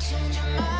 Change your mind.